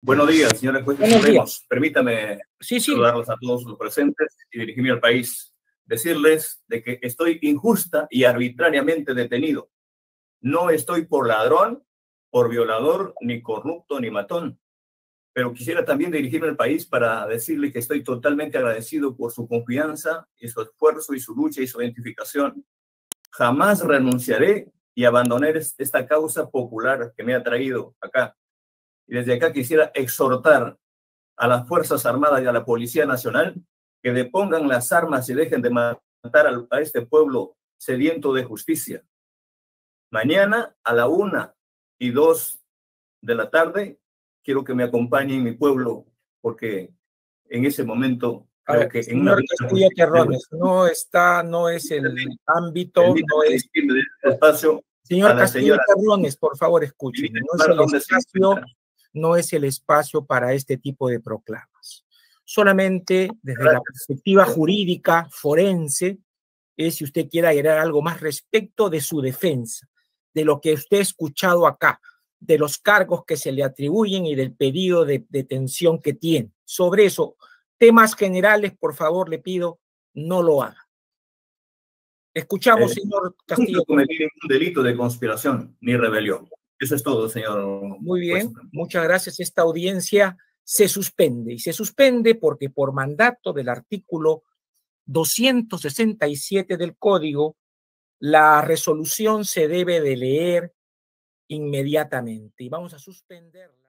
Buenos días, señores jueces Buenos supremos. Permítame Sí, sí. saludarlos a todos los presentes y dirigirme al país. Decirles de que estoy injusta y arbitrariamente detenido. No estoy por ladrón, por violador, ni corrupto, ni matón. Pero quisiera también dirigirme al país para decirle que estoy totalmente agradecido por su confianza y su esfuerzo y su lucha y su identificación. Jamás renunciaré y abandonaré esta causa popular que me ha traído acá. Y desde acá quisiera exhortar a las Fuerzas Armadas y a la Policía Nacional que depongan las armas y dejen de matar a este pueblo sediento de justicia. Mañana a la una y dos de la tarde quiero que me acompañen mi pueblo porque en ese momento creo ver, que en una Terrones, no está, no es el ámbito, no es... espacio Señor Castillo Terrones, por favor, escúcheme, no es el ¿Dónde se espacio? No es el espacio para este tipo de proclamas. Solamente desde la perspectiva jurídica, forense, es si usted quiere agregar algo más respecto de su defensa, de lo que usted ha escuchado acá, de los cargos que se le atribuyen y del pedido de detención que tiene. Sobre eso, temas generales, por favor, le pido, no lo haga. Escuchamos, Eh, señor Castillo. Nunca cometí ningún delito de conspiración ni rebelión. Eso es todo, señor. Muy bien, muchas gracias. Esta audiencia se suspende y se suspende porque por mandato del artículo 267 del código, la resolución se debe de leer inmediatamente y vamos a suspenderla.